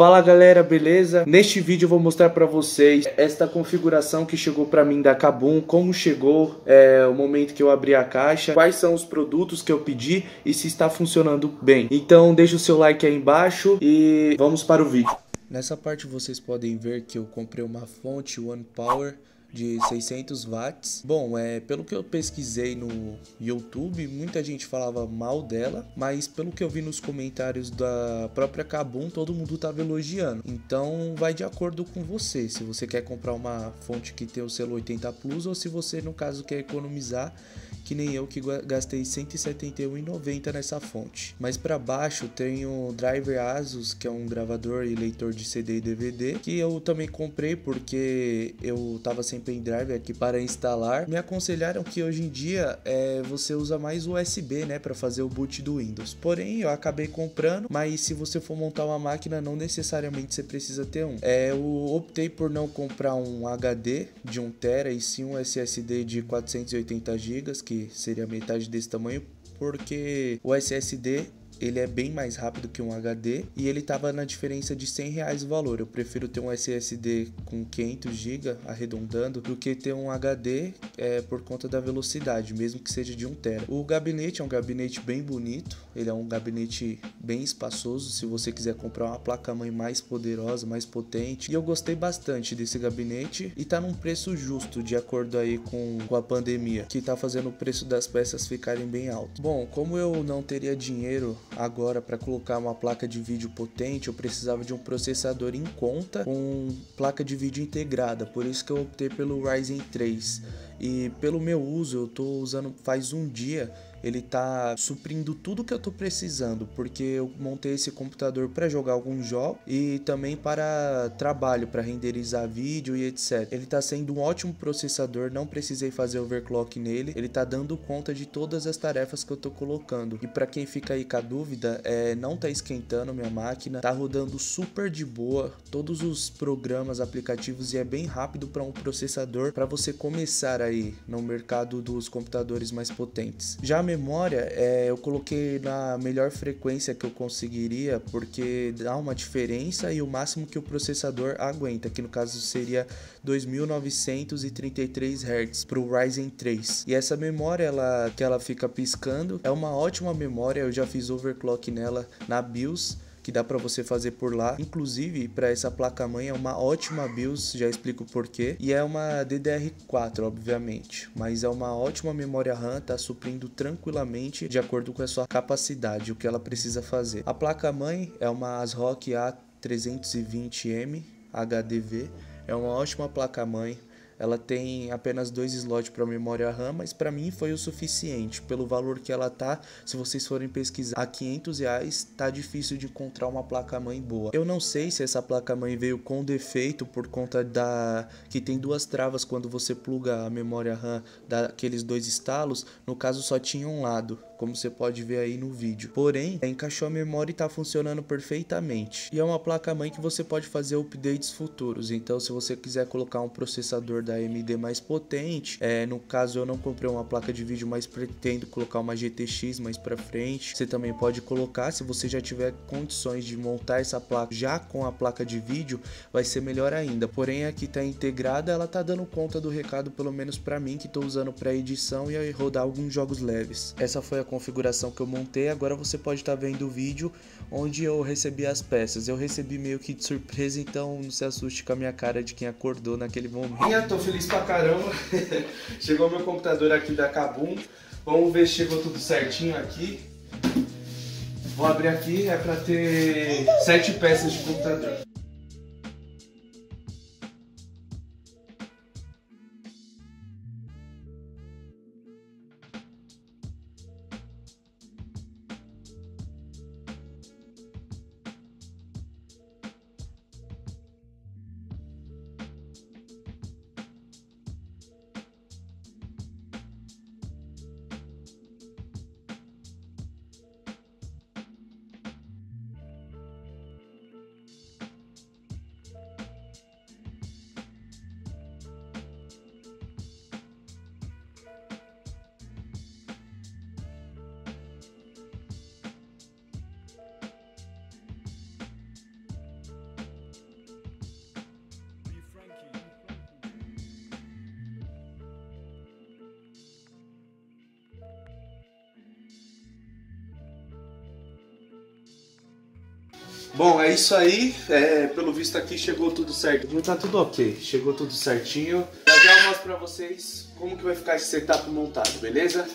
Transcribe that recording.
Fala galera, beleza? Neste vídeo eu vou mostrar para vocês esta configuração que chegou para mim da Kabum, como chegou, é, o momento que eu abri a caixa, quais são os produtos que eu pedi e se está funcionando bem. Então deixa o seu like aí embaixo e vamos para o vídeo. Nessa parte vocês podem ver que eu comprei uma fonte One Power de 600 watts. Bom, é pelo que eu pesquisei no YouTube, muita gente falava mal dela, mas pelo que eu vi nos comentários da própria Kabum, todo mundo estava elogiando. Então vai de acordo com você, se você quer comprar uma fonte que tem o selo 80 Plus ou se você no caso quer economizar que nem eu que gastei 171,90 nessa fonte. Mas para baixo tem o driver Asus, que é um gravador e leitor de CD e DVD, que eu também comprei porque eu tava sem pendrive aqui para instalar. Me aconselharam que hoje em dia é, você usa mais USB, né, para fazer o boot do Windows. Porém, eu acabei comprando, mas se você for montar uma máquina, não necessariamente você precisa ter um. É, eu optei por não comprar um HD de 1 TB e sim um SSD de 480 GB, que seria metade desse tamanho, porque o SSD ele é bem mais rápido que um HD e ele tava na diferença de 100 reais o valor. Eu prefiro ter um SSD com 500 GB arredondando do que ter um HD é, por conta da velocidade, mesmo que seja de 1 tera. O gabinete é um gabinete bem bonito, ele é um gabinete bem espaçoso. Se você quiser comprar uma placa-mãe mais poderosa, mais potente, e eu gostei bastante desse gabinete e tá num preço justo de acordo aí com, com a pandemia, que tá fazendo o preço das peças ficarem bem alto. Bom, como eu não teria dinheiro Agora, para colocar uma placa de vídeo potente, eu precisava de um processador em conta com placa de vídeo integrada, por isso que eu optei pelo Ryzen 3. E pelo meu uso, eu estou usando faz um dia ele tá suprindo tudo que eu tô precisando, porque eu montei esse computador para jogar alguns jogos e também para trabalho, para renderizar vídeo e etc. Ele tá sendo um ótimo processador, não precisei fazer overclock nele, ele tá dando conta de todas as tarefas que eu tô colocando. E para quem fica aí com a dúvida, é, não tá esquentando minha máquina, tá rodando super de boa, todos os programas, aplicativos e é bem rápido para um processador para você começar aí no mercado dos computadores mais potentes. Já memória, é, eu coloquei na melhor frequência que eu conseguiria, porque dá uma diferença e o máximo que o processador aguenta, que no caso seria 2933 Hz para o Ryzen 3. E essa memória ela, que ela fica piscando é uma ótima memória, eu já fiz overclock nela na BIOS que dá para você fazer por lá. Inclusive, para essa placa-mãe é uma ótima BIOS, já explico porquê. E é uma DDR4, obviamente, mas é uma ótima memória RAM, tá suprindo tranquilamente de acordo com a sua capacidade, o que ela precisa fazer. A placa-mãe é uma ASRock A320M HDV, é uma ótima placa-mãe, ela tem apenas dois slots para memória RAM, mas para mim foi o suficiente. Pelo valor que ela tá, se vocês forem pesquisar a 500 reais, tá difícil de encontrar uma placa-mãe boa. Eu não sei se essa placa-mãe veio com defeito por conta da que tem duas travas quando você pluga a memória RAM daqueles dois estalos. No caso só tinha um lado como você pode ver aí no vídeo. Porém, encaixou a memória e está funcionando perfeitamente. E é uma placa-mãe que você pode fazer updates futuros. Então, se você quiser colocar um processador da AMD mais potente, é, no caso eu não comprei uma placa de vídeo, mas pretendo colocar uma GTX mais para frente, você também pode colocar. Se você já tiver condições de montar essa placa já com a placa de vídeo, vai ser melhor ainda. Porém, aqui está integrada, ela está dando conta do recado, pelo menos para mim que estou usando para edição e rodar alguns jogos leves. Essa foi a configuração que eu montei. Agora você pode estar tá vendo o vídeo onde eu recebi as peças. Eu recebi meio que de surpresa, então não se assuste com a minha cara de quem acordou naquele momento. Eu tô feliz pra caramba. chegou meu computador aqui da Kabum. Vamos ver se chegou tudo certinho aqui. Vou abrir aqui, é pra ter sete peças de computador. Bom, é isso aí. É, pelo visto aqui chegou tudo certo. Tá tudo ok. Chegou tudo certinho. Já já eu mostro pra vocês como que vai ficar esse setup montado, beleza?